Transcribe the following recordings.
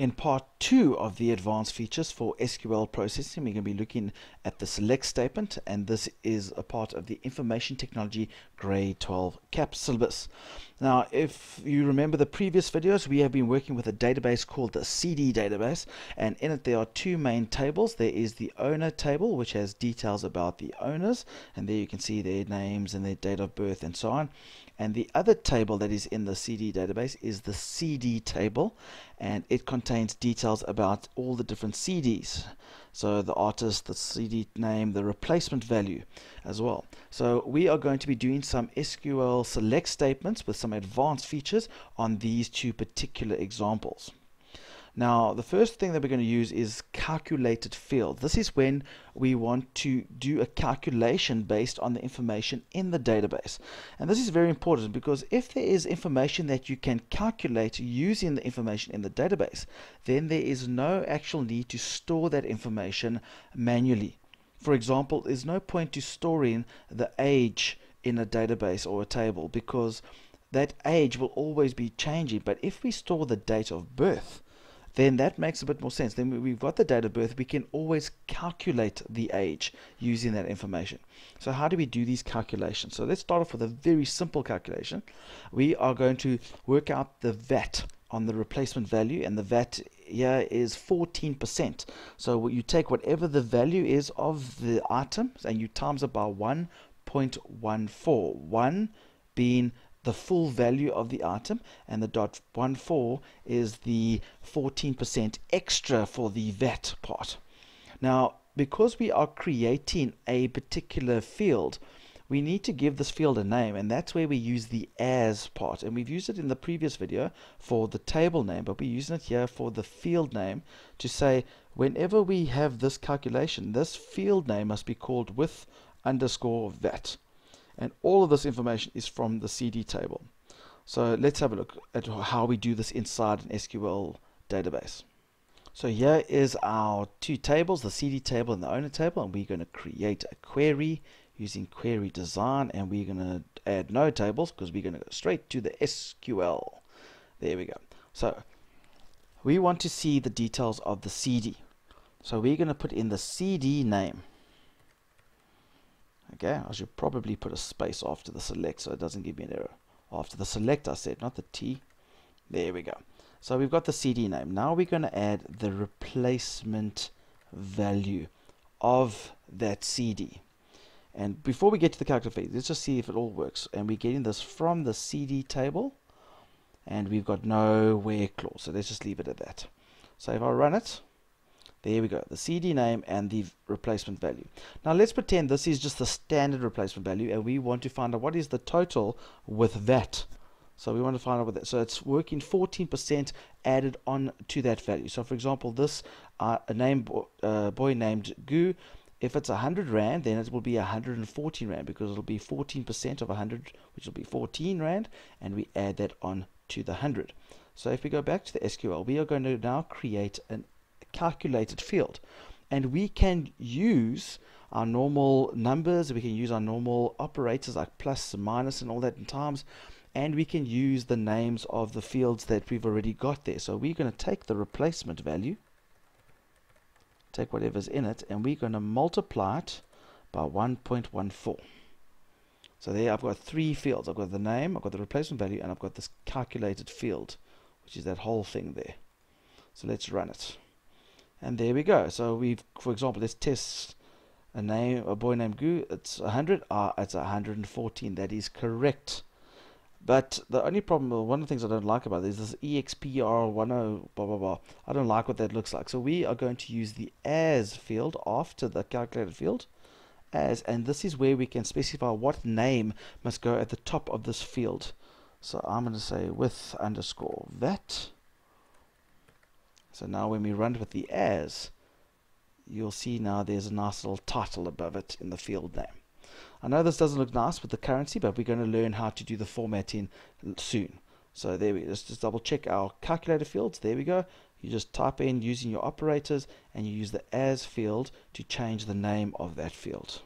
In part two of the advanced features for SQL processing, we're going to be looking at the select statement, and this is a part of the Information Technology Grade 12 CAPS syllabus. Now, if you remember the previous videos, we have been working with a database called the CD database, and in it there are two main tables. There is the owner table, which has details about the owners, and there you can see their names and their date of birth and so on. And the other table that is in the CD database is the CD table, and it contains details about all the different CDs. So the artist, the CD name, the replacement value as well. So we are going to be doing some SQL select statements with some advanced features on these two particular examples. Now, the first thing that we're going to use is calculated field. This is when we want to do a calculation based on the information in the database. And this is very important because if there is information that you can calculate using the information in the database, then there is no actual need to store that information manually. For example, there's no point to storing the age in a database or a table because that age will always be changing. But if we store the date of birth, then that makes a bit more sense. Then we've got the date of birth, we can always calculate the age using that information. So how do we do these calculations? So let's start off with a very simple calculation. We are going to work out the VAT on the replacement value and the VAT here is 14%. So you take whatever the value is of the item and you times it by 1.14. 1 being the full value of the item and the dot 14 is the 14% extra for the VAT part. Now, because we are creating a particular field, we need to give this field a name and that's where we use the as part and we've used it in the previous video for the table name but we're using it here for the field name to say whenever we have this calculation this field name must be called with underscore VAT and all of this information is from the CD table. So let's have a look at how we do this inside an SQL database. So here is our two tables, the CD table and the owner table, and we're going to create a query using query design, and we're going to add no tables because we're going to go straight to the SQL. There we go. So we want to see the details of the CD. So we're going to put in the CD name. Okay, I should probably put a space after the select so it doesn't give me an error. After the select I said, not the T. There we go. So we've got the CD name. Now we're going to add the replacement value of that CD. And before we get to the calculator phase, let's just see if it all works. And we're getting this from the CD table. And we've got no where clause. So let's just leave it at that. So if I run it, there we go, the CD name and the replacement value. Now let's pretend this is just the standard replacement value and we want to find out what is the total with that. So we want to find out what that. So it's working 14% added on to that value. So for example, this uh, a name uh, boy named Goo, if it's 100 rand, then it will be 114 rand because it'll be 14% of 100, which will be 14 rand, and we add that on to the 100. So if we go back to the SQL, we are going to now create an calculated field. And we can use our normal numbers, we can use our normal operators like plus and minus and all that in times, and we can use the names of the fields that we've already got there. So we're going to take the replacement value, take whatever's in it, and we're going to multiply it by 1.14. So there I've got three fields. I've got the name, I've got the replacement value, and I've got this calculated field, which is that whole thing there. So let's run it. And there we go. So we've, for example, let's test a name, a boy named Goo. It's 100. Ah, it's 114. That is correct. But the only problem, one of the things I don't like about this is this EXPR10 blah blah blah. I don't like what that looks like. So we are going to use the as field after the calculated field as and this is where we can specify what name must go at the top of this field. So I'm going to say with underscore vat so now when we run it with the as, you'll see now there's a nice little title above it in the field name. I know this doesn't look nice with the currency, but we're going to learn how to do the formatting soon. So there we go. Let's just double check our calculator fields. There we go. You just type in using your operators and you use the as field to change the name of that field.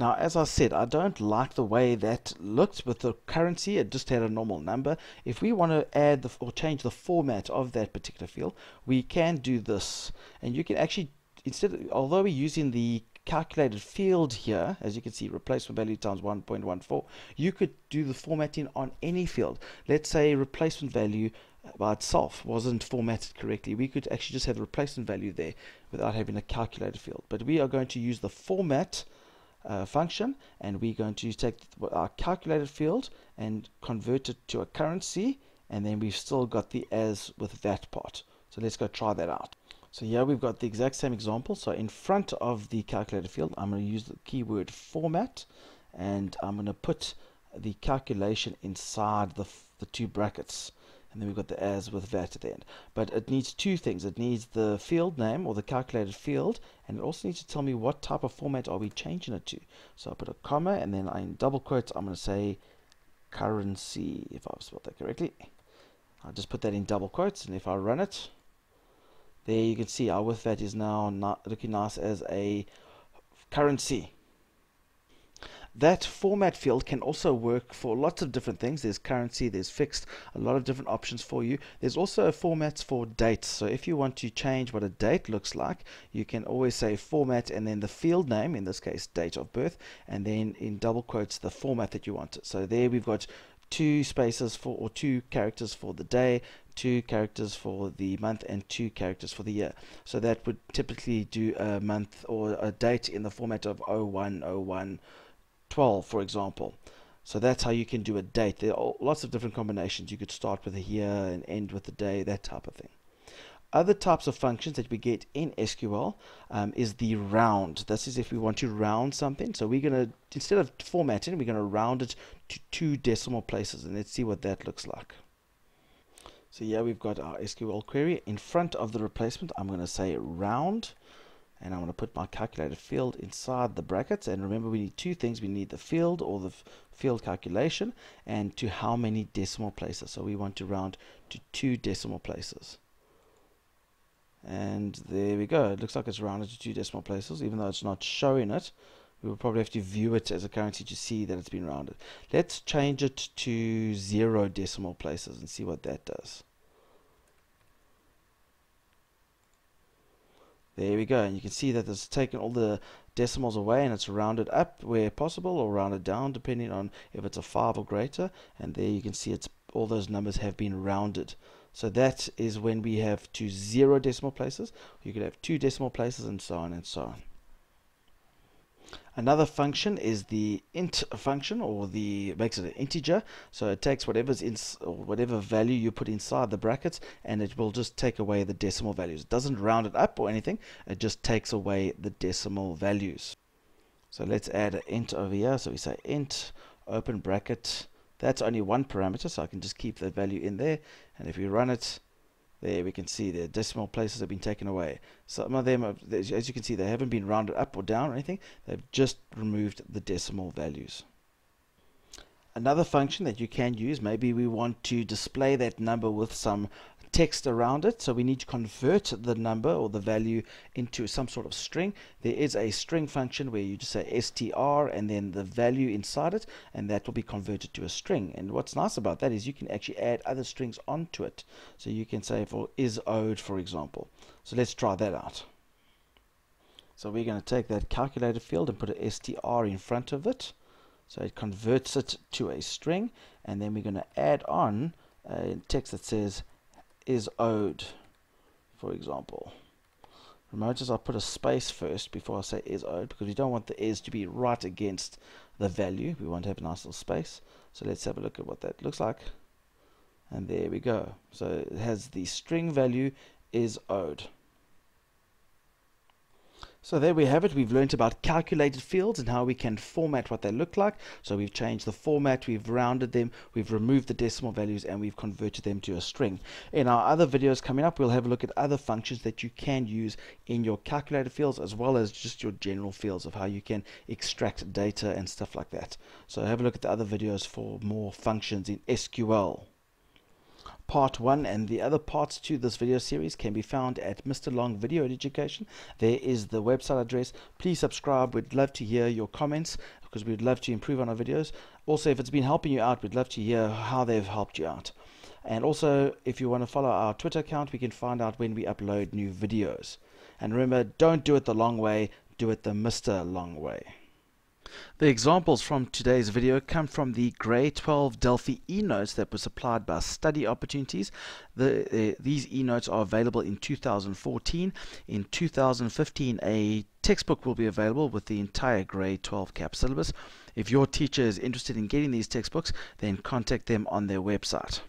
Now, as I said, I don't like the way that looked with the currency. It just had a normal number. If we want to add the, or change the format of that particular field, we can do this. And you can actually, instead, although we're using the calculated field here, as you can see, replacement value times 1.14, you could do the formatting on any field. Let's say replacement value uh, by itself wasn't formatted correctly. We could actually just have the replacement value there without having a calculated field. But we are going to use the format uh, function and we're going to take our calculated field and convert it to a currency and then we've still got the as with VAT part. So let's go try that out. So here we've got the exact same example. So in front of the calculated field, I'm going to use the keyword format and I'm going to put the calculation inside the, the two brackets and then we've got the as with VAT at the end. But it needs two things. It needs the field name or the calculated field, and it also needs to tell me what type of format are we changing it to. So I put a comma, and then in double quotes, I'm going to say currency, if I've spelled that correctly. I'll just put that in double quotes, and if I run it, there you can see our with VAT is now looking nice as a currency. That format field can also work for lots of different things. There's currency, there's fixed, a lot of different options for you. There's also formats for dates. So if you want to change what a date looks like, you can always say format and then the field name, in this case date of birth, and then in double quotes the format that you want. So there we've got two spaces for or two characters for the day, two characters for the month, and two characters for the year. So that would typically do a month or a date in the format of 0101 12, for example. So that's how you can do a date. There are lots of different combinations. You could start with a year and end with the day, that type of thing. Other types of functions that we get in SQL um, is the round. This is if we want to round something. So we're going to, instead of formatting, we're going to round it to two decimal places. And let's see what that looks like. So here we've got our SQL query. In front of the replacement, I'm going to say round and I'm going to put my calculated field inside the brackets. And remember we need two things. We need the field or the field calculation and to how many decimal places. So we want to round to two decimal places. And there we go. It looks like it's rounded to two decimal places. Even though it's not showing it we will probably have to view it as a currency to see that it's been rounded. Let's change it to zero decimal places and see what that does There we go. And you can see that it's taken all the decimals away and it's rounded up where possible or rounded down depending on if it's a 5 or greater. And there you can see it's all those numbers have been rounded. So that is when we have two zero decimal places. You could have two decimal places and so on and so on. Another function is the int function, or the makes it an integer. So it takes whatever's in, whatever value you put inside the brackets, and it will just take away the decimal values. It doesn't round it up or anything. It just takes away the decimal values. So let's add an int over here. So we say int open bracket. That's only one parameter, so I can just keep that value in there. And if we run it, there we can see the decimal places have been taken away. Some of them, as you can see, they haven't been rounded up or down or anything. They've just removed the decimal values. Another function that you can use, maybe we want to display that number with some text around it. So we need to convert the number or the value into some sort of string. There is a string function where you just say str and then the value inside it, and that will be converted to a string. And what's nice about that is you can actually add other strings onto it. So you can say for is owed, for example. So let's try that out. So we're going to take that calculated field and put a str in front of it. So it converts it to a string, and then we're going to add on a text that says is owed, for example. Notice I put a space first before I say is owed because we don't want the is to be right against the value. We want to have a nice little space. So let's have a look at what that looks like. And there we go. So it has the string value is owed. So there we have it. We've learned about calculated fields and how we can format what they look like. So we've changed the format, we've rounded them, we've removed the decimal values, and we've converted them to a string. In our other videos coming up, we'll have a look at other functions that you can use in your calculated fields as well as just your general fields of how you can extract data and stuff like that. So have a look at the other videos for more functions in SQL. Part one and the other parts to this video series can be found at Mr. Long Video Education. There is the website address. Please subscribe. We'd love to hear your comments because we'd love to improve on our videos. Also, if it's been helping you out, we'd love to hear how they've helped you out. And also, if you want to follow our Twitter account, we can find out when we upload new videos. And remember, don't do it the long way, do it the Mr. Long way. The examples from today's video come from the Grade 12 Delphi e-notes that were supplied by Study Opportunities. The, uh, these e-notes are available in 2014. In 2015, a textbook will be available with the entire Grade 12 CAPS syllabus. If your teacher is interested in getting these textbooks, then contact them on their website.